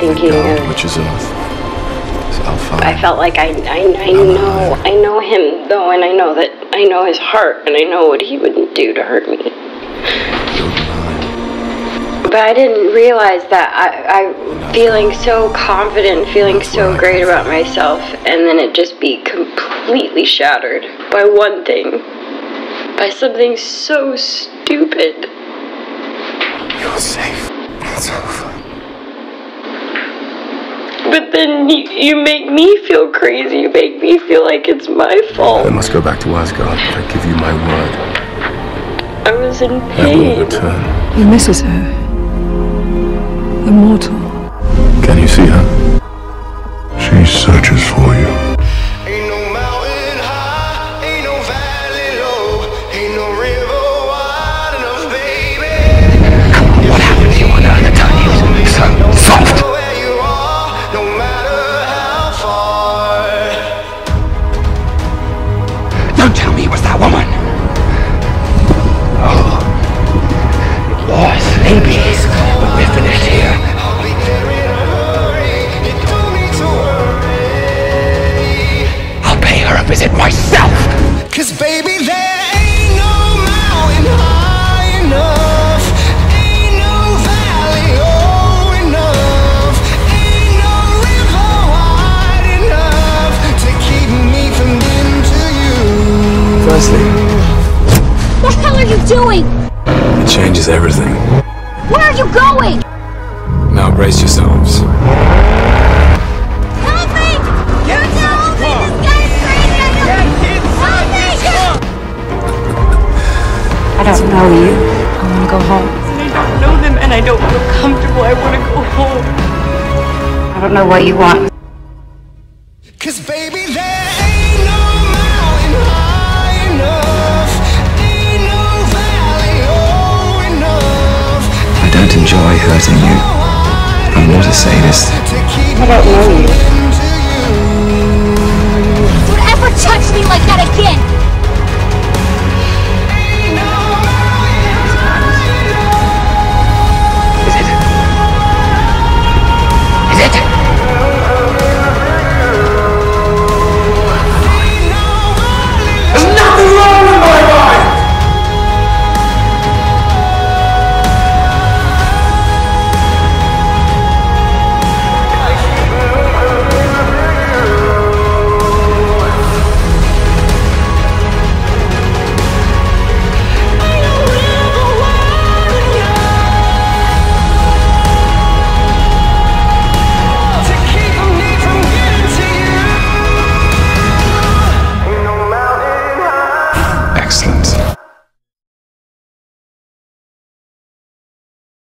thinking of Which is uh, Earth? I felt like I, I, I know I know him though, and I know that I know his heart, and I know what he wouldn't do to hurt me. But I didn't realize that I, I feeling so confident, feeling so great about myself, and then it just be completely shattered by one thing, by something so stupid. You're safe. It's over. But then you, you make me feel crazy. You make me feel like it's my fault. I must go back to Asgard, but I give you my word. I was in pain. I will pain. return. He misses her. Immortal. I'll pay her a visit myself. Cause baby, there ain't no mountain high enough. Ain't no valley low enough. Ain't no river wide enough to keep me from getting to you. Firstly, What the hell are you doing? it changes everything. Where are you going? Now brace yourselves. I don't know you. I want to go home. I don't know them, and I don't feel comfortable. I want to go home. I don't know what you want. Cause baby, there ain't no mountain high enough. Ain't no valley low enough. I don't enjoy hurting you. I'm not a sadist. I don't know you.